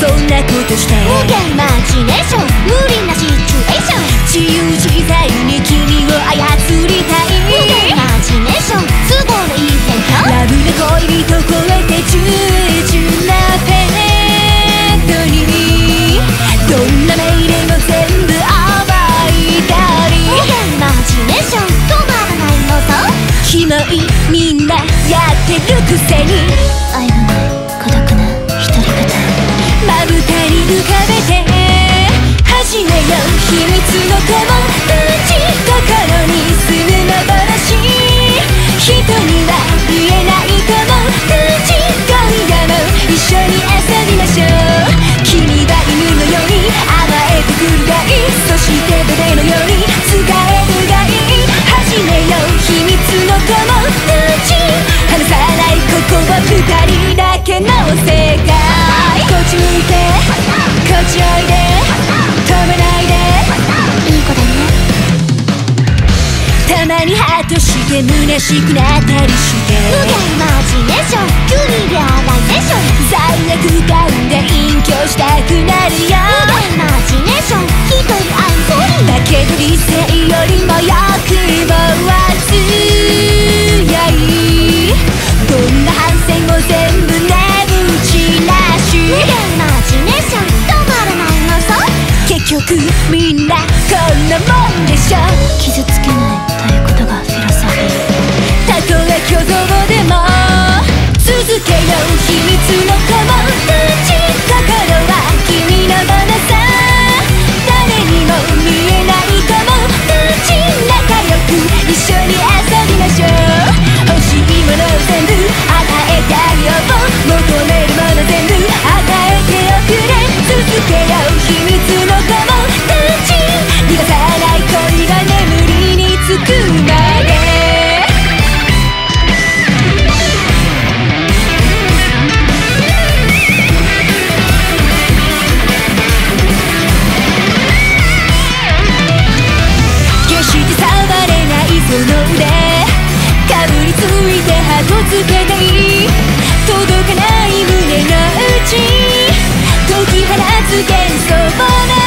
そんなことして。無限マジネーション。無理なシチュエーション。自由自在に君を操りたい。無限マジネーション。都合のいい選挙ラブな恋人超えて従順なペットに。どんな命令も全部暴いたり。無限マジネーション。止まらない妄とキモいみんなやってるくせに。I'm not まぶたに浮かべて始めよう秘密のこ愛して虚しくなったりして。無限マジネーション急にしてハートつけたい。届かない胸の内。解き放つ幻想を